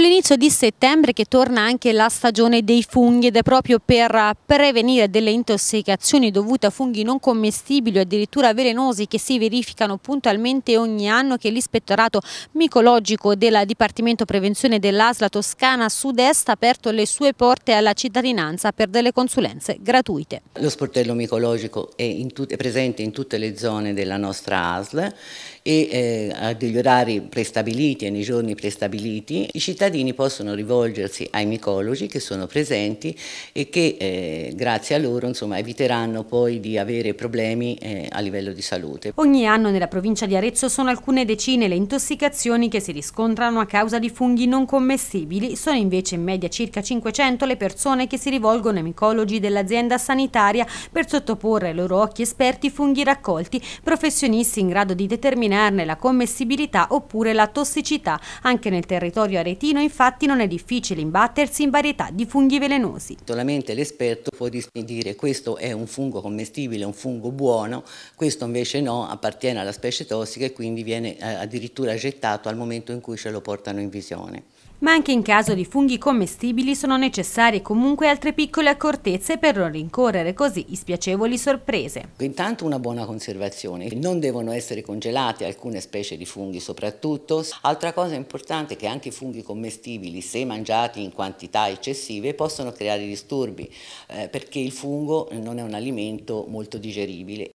Dall'inizio di settembre che torna anche la stagione dei funghi ed è proprio per prevenire delle intossicazioni dovute a funghi non commestibili o addirittura velenosi che si verificano puntualmente ogni anno che l'ispettorato micologico del Dipartimento Prevenzione dell'Asla Toscana Sud-Est ha aperto le sue porte alla cittadinanza per delle consulenze gratuite. Lo sportello micologico è, in è presente in tutte le zone della nostra ASL e eh, ha degli orari prestabiliti e nei giorni prestabiliti i cittadini possono rivolgersi ai micologi che sono presenti e che eh, grazie a loro insomma, eviteranno poi di avere problemi eh, a livello di salute. Ogni anno nella provincia di Arezzo sono alcune decine le intossicazioni che si riscontrano a causa di funghi non commestibili, sono invece in media circa 500 le persone che si rivolgono ai micologi dell'azienda sanitaria per sottoporre ai loro occhi esperti funghi raccolti, professionisti in grado di determinarne la commestibilità oppure la tossicità. Anche nel territorio aretino infatti non è difficile imbattersi in varietà di funghi velenosi. Solamente l'esperto può dire questo è un fungo commestibile, un fungo buono, questo invece no, appartiene alla specie tossica e quindi viene eh, addirittura gettato al momento in cui ce lo portano in visione ma anche in caso di funghi commestibili sono necessarie comunque altre piccole accortezze per non rincorrere così spiacevoli sorprese. Intanto una buona conservazione, non devono essere congelate alcune specie di funghi soprattutto. Altra cosa importante è che anche i funghi commestibili, se mangiati in quantità eccessive, possono creare disturbi, eh, perché il fungo non è un alimento molto digeribile.